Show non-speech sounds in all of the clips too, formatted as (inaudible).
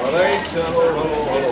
Alright, hello, hello, hello, welcome.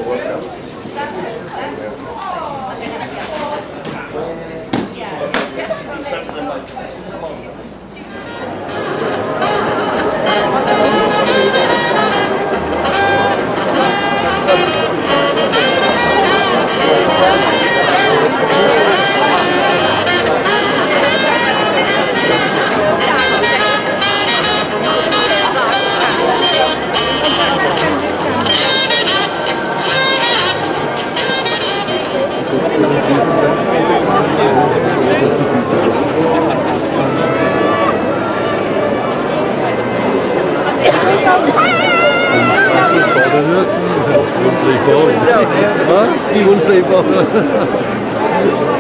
Unbelievable. Unbelievable. (laughs)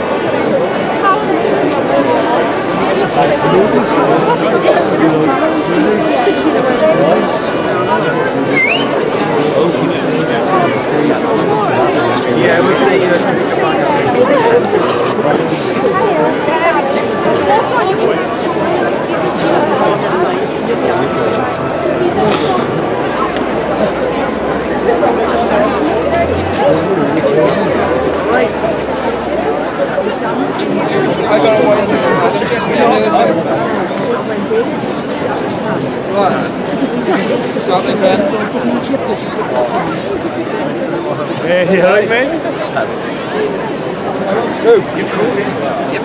Something then. Hey, you alright, mate? Who? You cool? Yep.